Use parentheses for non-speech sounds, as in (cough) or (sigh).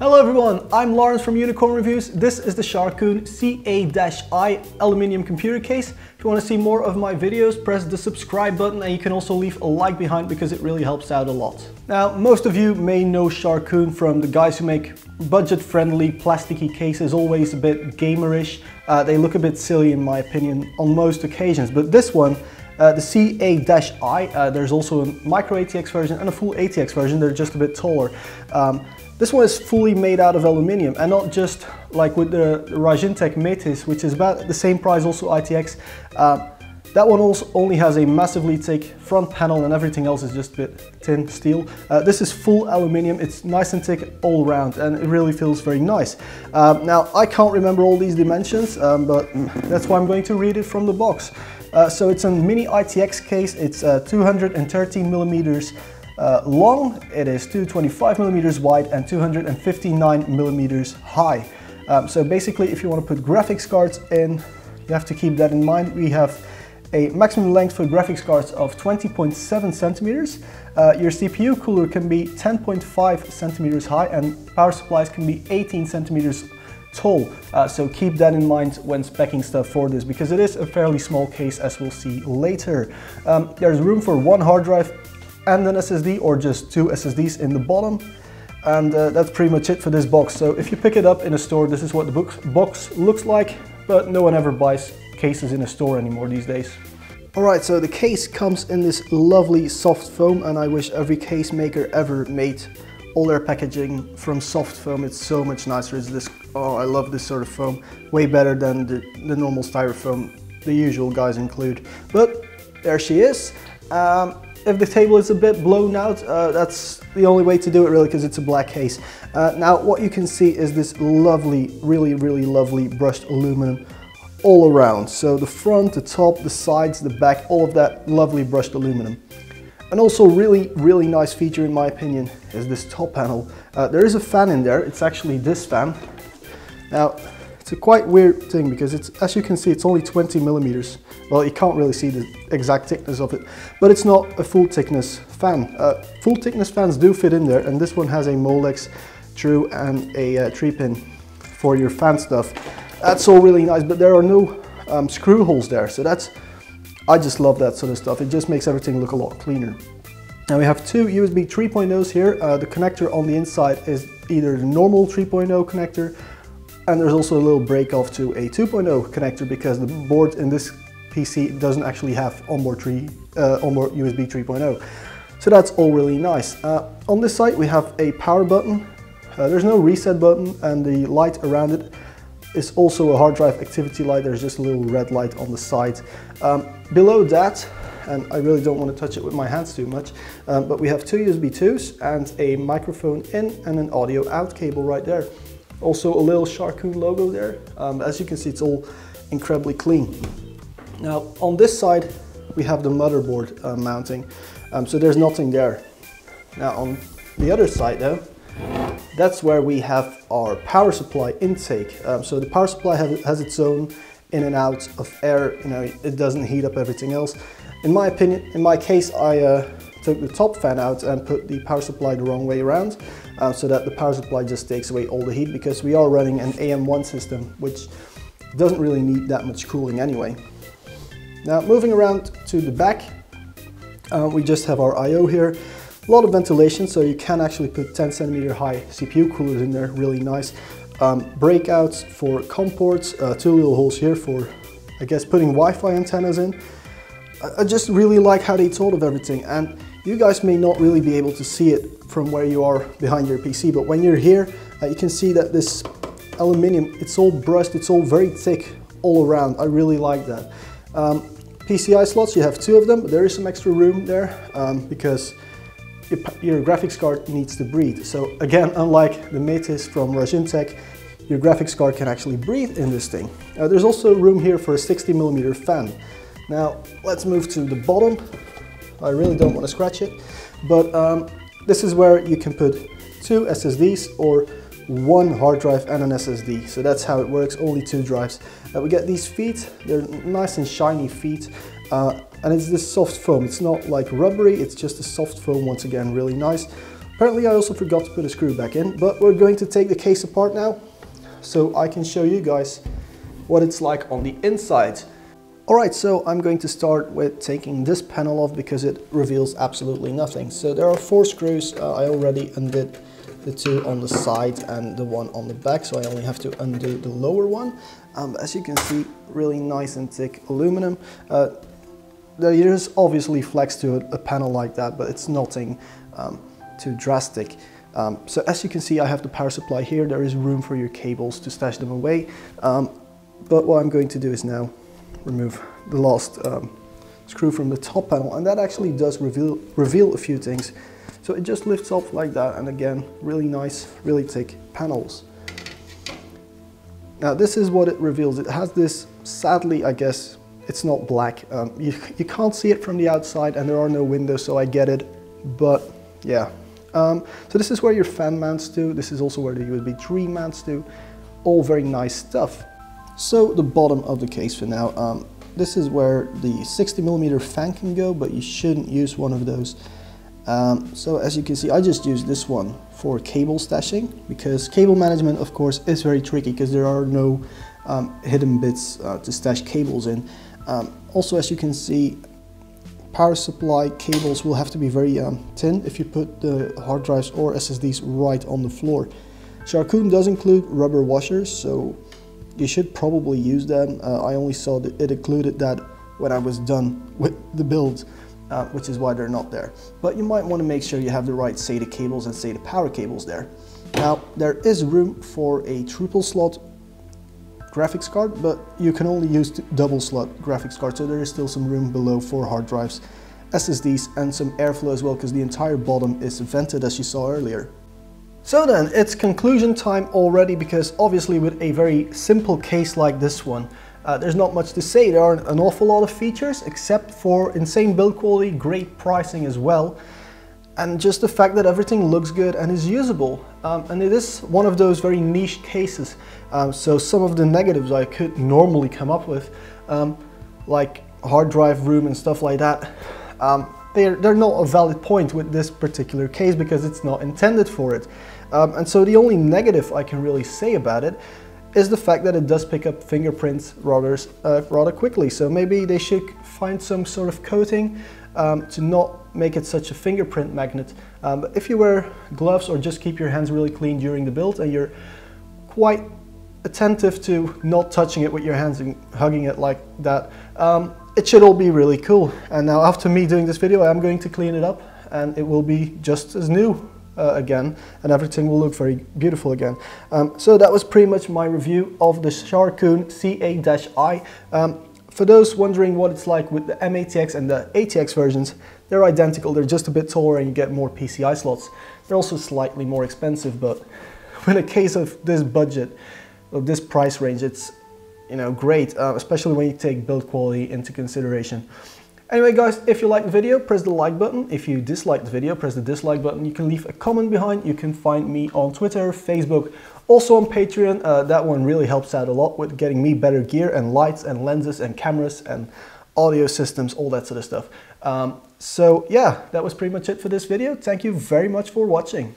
Hello everyone, I'm Lawrence from Unicorn Reviews. This is the Sharkoon CA-I aluminium computer case. If you want to see more of my videos, press the subscribe button and you can also leave a like behind because it really helps out a lot. Now, most of you may know Sharkoon from the guys who make budget-friendly plasticky cases, always a bit gamerish. Uh, they look a bit silly in my opinion on most occasions, but this one uh, the CA-I, uh, there's also a micro ATX version and a full ATX version, they're just a bit taller. Um, this one is fully made out of aluminium and not just like with the Raijintek Metis, which is about the same price, also ITX. Uh, that one also only has a massively thick front panel and everything else is just a bit thin steel. Uh, this is full aluminium, it's nice and thick all around and it really feels very nice. Um, now I can't remember all these dimensions, um, but that's why I'm going to read it from the box. Uh, so it's a mini ITX case, it's uh, 213 millimeters uh, long, it is 225 millimeters wide and 259 millimeters high. Um, so basically if you want to put graphics cards in, you have to keep that in mind. We have a maximum length for graphics cards of 20.7 centimeters. Uh, your CPU cooler can be 10.5 centimeters high and power supplies can be 18 centimeters tall. Uh, so keep that in mind when specing stuff for this because it is a fairly small case as we'll see later. Um, there's room for one hard drive and an SSD or just two SSDs in the bottom. And uh, that's pretty much it for this box. So if you pick it up in a store, this is what the box looks like, but no one ever buys cases in a store anymore these days. Alright, so the case comes in this lovely soft foam and I wish every case maker ever made all their packaging from soft foam. It's so much nicer. It's this, oh, I love this sort of foam. Way better than the, the normal styrofoam the usual guys include. But there she is. Um, if the table is a bit blown out, uh, that's the only way to do it really because it's a black case. Uh, now what you can see is this lovely, really, really lovely brushed aluminum all around. So the front, the top, the sides, the back, all of that lovely brushed aluminum. And also really, really nice feature in my opinion is this top panel. Uh, there is a fan in there, it's actually this fan. Now, it's a quite weird thing because it's, as you can see, it's only 20 millimeters. Well, you can't really see the exact thickness of it, but it's not a full thickness fan. Uh, full thickness fans do fit in there, and this one has a Molex True and a uh, tree pin for your fan stuff. That's all really nice, but there are no um, screw holes there, so that's, I just love that sort of stuff. It just makes everything look a lot cleaner. Now we have two USB 3.0s here. Uh, the connector on the inside is either the normal 3.0 connector and there's also a little break off to a 2.0 connector because the board in this PC doesn't actually have onboard, 3, uh, onboard USB 3.0. So that's all really nice. Uh, on this side we have a power button. Uh, there's no reset button and the light around it is also a hard drive activity light. There's just a little red light on the side. Um, below that, and I really don't want to touch it with my hands too much, um, but we have two USB 2s and a microphone in and an audio out cable right there. Also a little Sharkoon logo there. Um, as you can see, it's all incredibly clean. Now on this side, we have the motherboard uh, mounting. Um, so there's nothing there. Now on the other side though, that's where we have our power supply intake. Um, so the power supply have, has its own in and out of air, you know, it doesn't heat up everything else. In my opinion, in my case, I uh, took the top fan out and put the power supply the wrong way around uh, so that the power supply just takes away all the heat because we are running an AM1 system which doesn't really need that much cooling anyway. Now moving around to the back, uh, we just have our I.O. here. A lot of ventilation so you can actually put 10 centimeter high CPU coolers in there, really nice. Um, breakouts for COM ports, uh, two little holes here for I guess putting Wi-Fi antennas in. I just really like how they thought of everything and you guys may not really be able to see it from where you are behind your PC, but when you're here, uh, you can see that this aluminium, it's all brushed, it's all very thick all around. I really like that. Um, PCI slots, you have two of them, there is some extra room there um, because your, graphics card needs to breathe. So again, unlike the Metis from Raijintek, your graphics card can actually breathe in this thing. Uh, there's also room here for a 60 millimeter fan. Now let's move to the bottom. I really don't want to scratch it, but um, this is where you can put two SSDs or one hard drive and an SSD. So that's how it works, only two drives. Uh, we get these feet, they're nice and shiny feet, uh, and it's this soft foam. It's not like rubbery, it's just a soft foam, once again, really nice. Apparently I also forgot to put a screw back in, but we're going to take the case apart now so I can show you guys what it's like on the inside. Alright, so I'm going to start with taking this panel off because it reveals absolutely nothing. So there are four screws, uh, I already undid the two on the side and the one on the back, so I only have to undo the lower one. Um, as you can see, really nice and thick aluminum. Uh, there is obviously flex to a, panel like that, but it's nothing um, too drastic. Um, so as you can see, I have the power supply here. There is room for your cables to stash them away. Um, but what I'm going to do is now remove the last um, screw from the top panel and that actually does reveal, reveal a few things. So it just lifts off like that and again, really nice, really thick panels. Now this is what it reveals. It has this, sadly I guess, it's not black. Um, you, you can't see it from the outside and there are no windows so I get it, but yeah. Um, so this is where your fan mounts to. This is also where the USB 3 mounts to. All very nice stuff. So the bottom of the case for now, um, this is where the 60 millimeter fan can go, but you shouldn't use one of those. Um, so as you can see, I just use this one for cable stashing because cable management, of course, is very tricky because there are no um, hidden bits uh, to stash cables in. Um, also, as you can see, power supply cables will have to be very um, thin if you put the hard drives or SSDs right on the floor. Sharkoon does include rubber washers, so you should probably use them. Uh, I only saw that it included that when I was done with the build, uh, which is why they're not there. But you might want to make sure you have the right SATA cables and SATA power cables there. Now, there is room for a triple slot graphics card, but you can only use double slot graphics card, so there is still some room below for hard drives, SSDs and some airflow as well, because the entire bottom is vented as you saw earlier. So then, it's conclusion time already because obviously with a very simple case like this one, uh, there's not much to say. There aren't an awful lot of features except for insane build quality, great pricing as well, and just the fact that everything looks good and is usable. Um, and it is one of those very niche cases. Um, so some of the negatives I could normally come up with, um, like hard drive room and stuff like that, um, they're, they're not a valid point with this particular case because it's not intended for it. Um, and so the only negative I can really say about it is the fact that it does pick up fingerprints rather, uh, rather quickly. So maybe they should find some sort of coating um, to not make it such a fingerprint magnet. Um, if you wear gloves or just keep your hands really clean during the build and you're quite attentive to not touching it with your hands and hugging it like that, um, it should all be really cool. And now after me doing this video, I'm going to clean it up and it will be just as new uh, again and everything will look very beautiful again. Um, so that was pretty much my review of the Sharkoon CA-I. Um, for those wondering what it's like with the M-ATX and the ATX versions, they're identical, they're just a bit taller and you get more PCI slots. They're also slightly more expensive, but (laughs) in a case of this budget, of this price range, it's you know great, uh, especially when you take build quality into consideration. Anyway guys, if you like the video, press the like button. If you dislike the video, press the dislike button. You can leave a comment behind. You can find me on Twitter, Facebook, also on Patreon. Uh, that one really helps out a lot with getting me better gear and lights and lenses and cameras and audio systems, all that sort of stuff. Um, so yeah, that was pretty much it for this video. Thank you very much for watching.